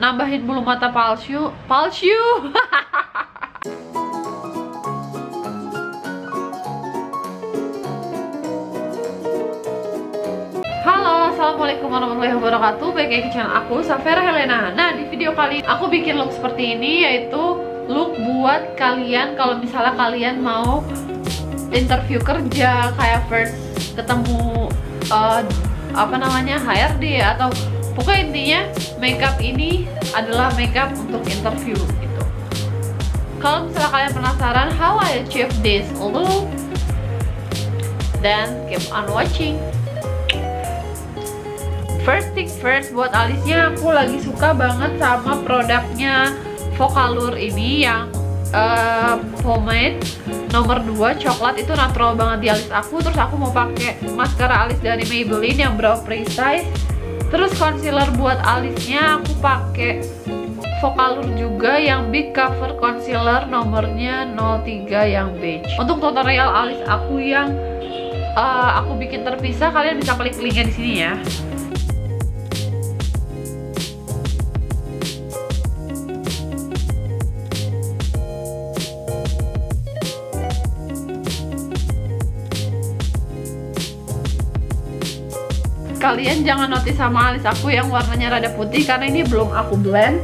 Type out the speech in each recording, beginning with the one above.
nambahin bulu mata palsu palsu. Halo, Assalamualaikum warahmatullahi wabarakatuh. Baik lagi channel aku, Safera Helena. Nah, di video kali ini aku bikin look seperti ini Yaitu look buat kalian Kalau misalnya kalian mau interview kerja Kayak first ketemu uh, Apa namanya, HRD Atau pokoknya intinya makeup ini adalah makeup untuk interview gitu. Kalau misalnya kalian penasaran How I achieve this look Then keep on watching. First thing first buat alisnya aku lagi suka banget sama produknya Vocalour ini yang uh, pomade nomor 2 coklat. Itu natural banget di alis aku. Terus aku mau pakai maskara alis dari Maybelline yang brow precise terus concealer buat alisnya aku pakai Vocalour juga yang big cover concealer nomornya 03 yang beige. Untuk tutorial alis aku yang uh, aku bikin terpisah kalian bisa klik linknya di sini ya kalian jangan notice sama alis aku yang warnanya rada putih karena ini belum aku blend.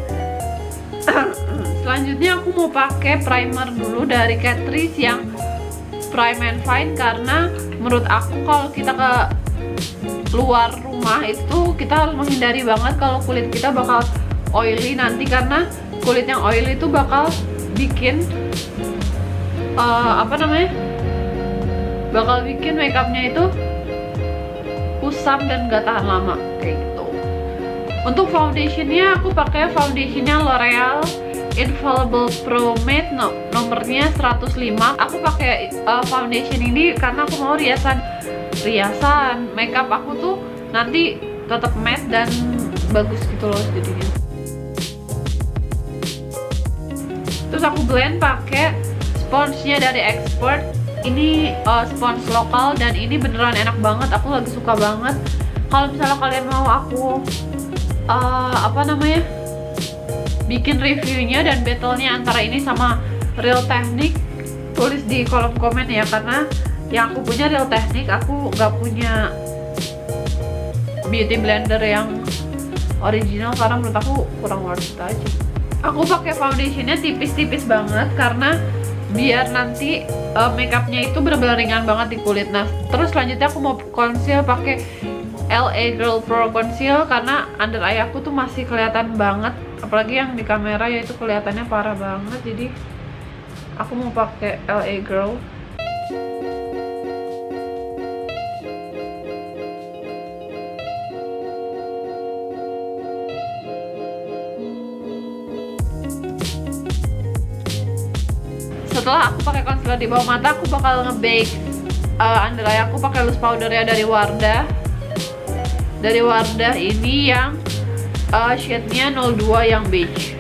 Selanjutnya aku mau pakai primer dulu dari Catrice yang Prime and Fine karena menurut aku kalau kita ke luar rumah itu kita harus menghindari banget kalau kulit kita bakal oily nanti karena kulit yang oily itu bakal bikin uh, apa namanya? Bakal bikin makeupnya itu kusam dan gak tahan lama kayak gitu. Untuk foundationnya aku pakai foundationnya L'Oreal Infallible Pro Matte no, nomornya 105 aku pakai uh, foundation ini karena aku mau riasan riasan makeup aku tuh nanti tetap matte dan bagus gitu loh jadinya. Terus aku blend pakai sponsnya dari Expert ini uh, spons lokal dan ini beneran enak banget aku lagi suka banget. Kalau misalnya kalian mau aku uh, apa namanya bikin reviewnya dan battlenya antara ini sama real technique tulis di kolom komen ya karena yang aku punya real technique aku gak punya beauty blender yang original karena menurut aku kurang worth it aja. Aku pakai foundationnya tipis-tipis banget karena biar nanti uh, makeupnya itu benar-benar ringan banget di kulit. Nah, terus selanjutnya aku mau conceal pakai LA Girl Pro Conceal karena under eye aku tuh masih kelihatan banget, apalagi yang di kamera ya itu kelihatannya parah banget. Jadi aku mau pakai LA Girl. Setelah aku pakai concealer di bawah mata aku bakal nge-bake uh, under eye aku pakai loose powder ya dari Wardah. Dari Wardah ini yang uh, shade-nya 02 yang beige.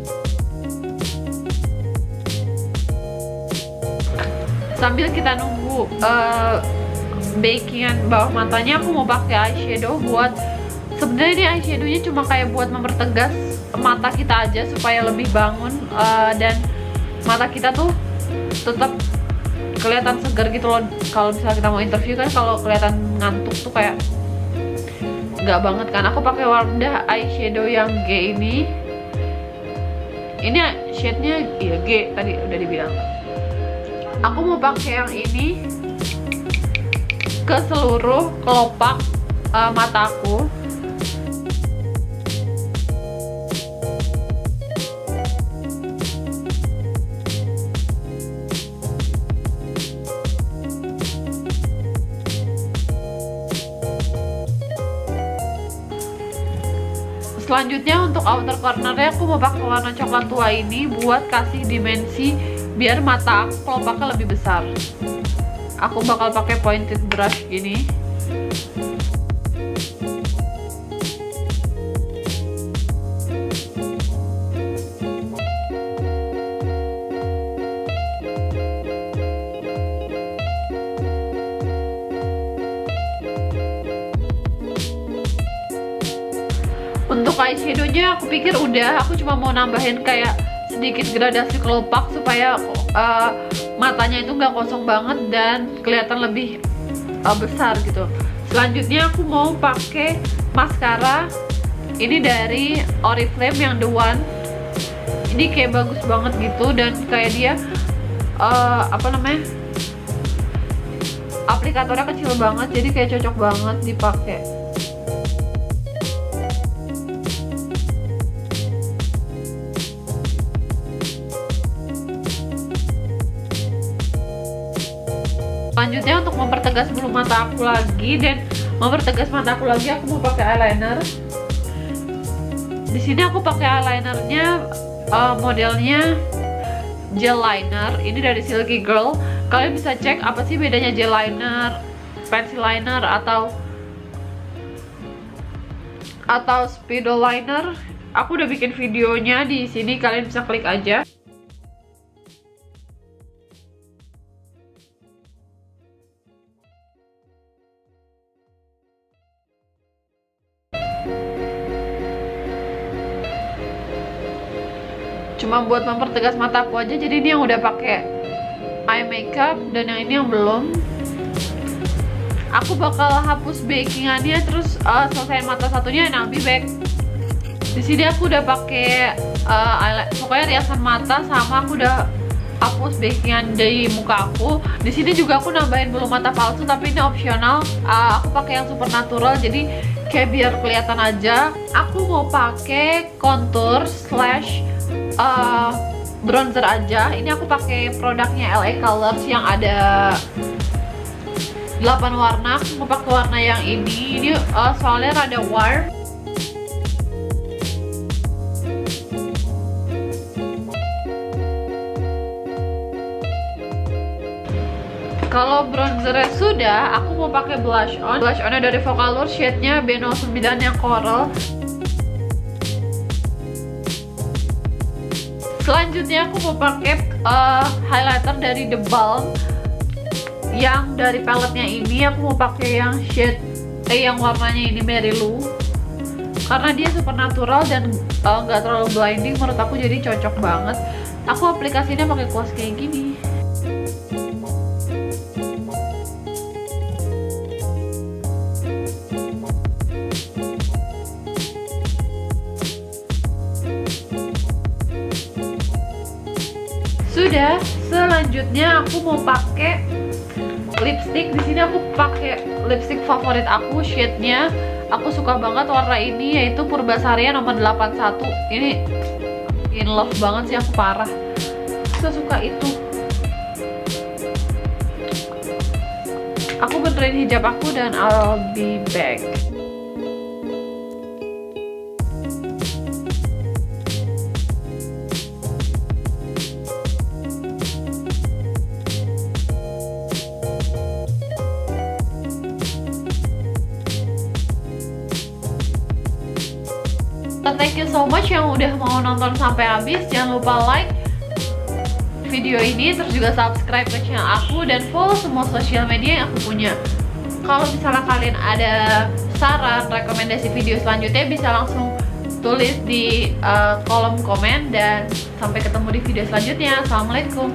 Sambil kita nunggu uh, bakingan bawah matanya aku mau pakai eyeshadow buat sebenarnya ini eyeshadownya cuma kayak buat mempertegas mata kita aja supaya lebih bangun uh, dan mata kita tuh tetap kelihatan segar gitu loh. Kalau misalnya kita mau interview kan kalau kelihatan ngantuk tuh kayak nggak banget kan. Aku pakai warna eyeshadow yang G ini. Ini shade-nya ya G tadi udah dibilang. Aku mau pakai yang ini ke seluruh kelopak uh, mataku selanjutnya untuk outer cornernya aku mau pakai warna coklat tua ini buat kasih dimensi biar mata aku kelopaknya lebih besar. Aku bakal pakai pointed brush gini eyeshadownya aku pikir udah aku cuma mau nambahin kayak sedikit gradasi kelopak supaya uh, matanya itu nggak kosong banget dan kelihatan lebih uh, besar gitu. Selanjutnya aku mau pakai maskara. Ini dari Oriflame yang the one. Ini kayak bagus banget gitu dan kayak dia uh, apa namanya aplikatornya kecil banget jadi kayak cocok banget dipakai selanjutnya untuk mempertegas bulu mata aku lagi dan mempertegas mata aku lagi aku mau pakai eyeliner. Di sini aku pakai eyelinernya uh, modelnya gel liner. Ini dari Silky Girl. Kalian bisa cek apa sih bedanya gel liner pencil liner atau atau speedo liner. Aku udah bikin videonya di sini kalian bisa klik aja cuma buat mempertegas mataku aja jadi ini yang udah pakai eye makeup dan yang ini yang belum. Aku bakal hapus bakingannya terus uh, selesai mata satunya I'll be back. Di sini aku udah pakai uh, pokoknya riasan mata sama aku udah hapus bakingan dari muka aku. Di sini juga aku nambahin bulu mata palsu tapi ini opsional. Uh, aku pakai yang super natural jadi kayak biar kelihatan aja. Aku mau pakai contour slash uh, bronzer aja. Ini aku pakai produknya LA Colors yang ada 8 warna. Aku pakai warna yang ini. Ini uh, soalnya rada warm. Kalau bronzer sudah aku mau pakai blush on. Blush onnya dari Vocaloid shade-nya B09 yang coral selanjutnya aku mau pakai uh, highlighter dari The Balm yang dari paletnya ini aku mau pakai yang shade eh yang warnanya ini Mary Lou. Karena dia super natural dan eh, nggak uh, terlalu blinding menurut aku jadi cocok banget. Aku aplikasinya pakai kuas kayak gini sudah selanjutnya aku mau pakai lipstick. Di sini aku pakai lipstick favorit aku shade-nya. Aku suka banget warna ini yaitu Purbasaria nomor 81 ini in love banget sih aku parah. Suka itu. Aku benerin hijab aku dan I'll be back so much yang udah mau nonton sampai habis. Jangan lupa like video ini terus juga subscribe ke channel aku dan follow semua sosial media yang aku punya. Kalau misalnya kalian ada saran rekomendasi video selanjutnya bisa langsung tulis di uh, kolom komen dan sampai ketemu di video selanjutnya. Assalamualaikum